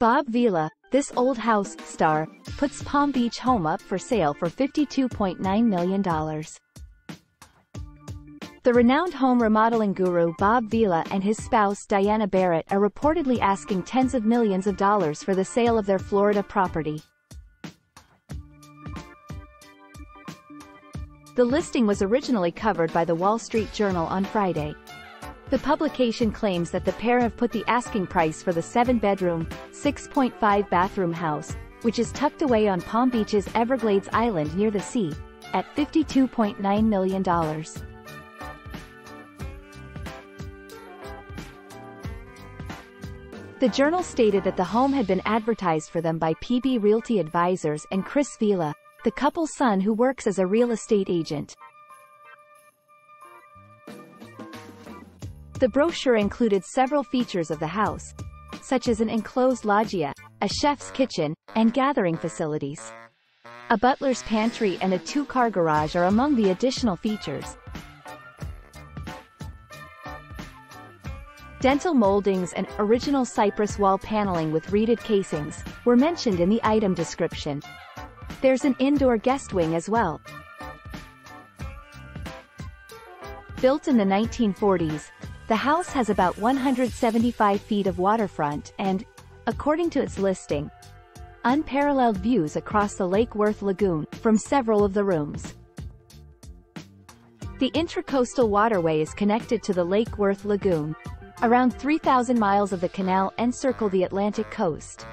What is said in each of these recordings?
Bob Vila, this old house star, puts Palm Beach home up for sale for $52.9 million. The renowned home remodeling guru Bob Vila and his spouse Diana Barrett are reportedly asking tens of millions of dollars for the sale of their Florida property. The listing was originally covered by the Wall Street Journal on Friday. The publication claims that the pair have put the asking price for the seven-bedroom, 6.5-bathroom house, which is tucked away on Palm Beach's Everglades Island near the sea, at $52.9 million. The journal stated that the home had been advertised for them by PB Realty Advisors and Chris Vila, the couple's son who works as a real estate agent. The brochure included several features of the house, such as an enclosed loggia, a chef's kitchen, and gathering facilities. A butler's pantry and a two-car garage are among the additional features, Dental moldings and original cypress wall paneling with reeded casings were mentioned in the item description. There's an indoor guest wing as well. Built in the 1940s, the house has about 175 feet of waterfront and, according to its listing, unparalleled views across the Lake Worth Lagoon from several of the rooms. The Intracoastal Waterway is connected to the Lake Worth Lagoon, Around 3,000 miles of the canal encircle the Atlantic coast.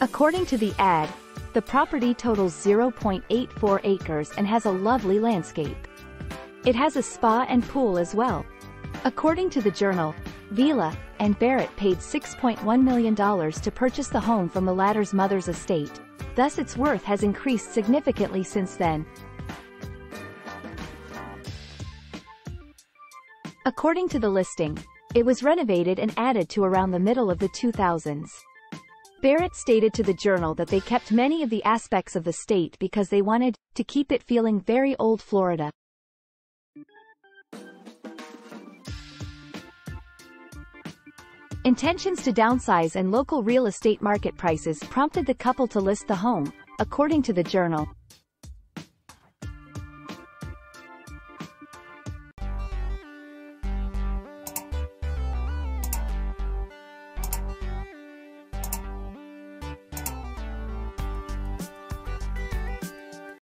According to the ad, the property totals 0.84 acres and has a lovely landscape. It has a spa and pool as well. According to the journal, Vila and Barrett paid $6.1 million to purchase the home from the latter's mother's estate, thus its worth has increased significantly since then. According to the listing, it was renovated and added to around the middle of the 2000s. Barrett stated to the Journal that they kept many of the aspects of the state because they wanted to keep it feeling very old Florida. Intentions to downsize and local real estate market prices prompted the couple to list the home, according to the Journal.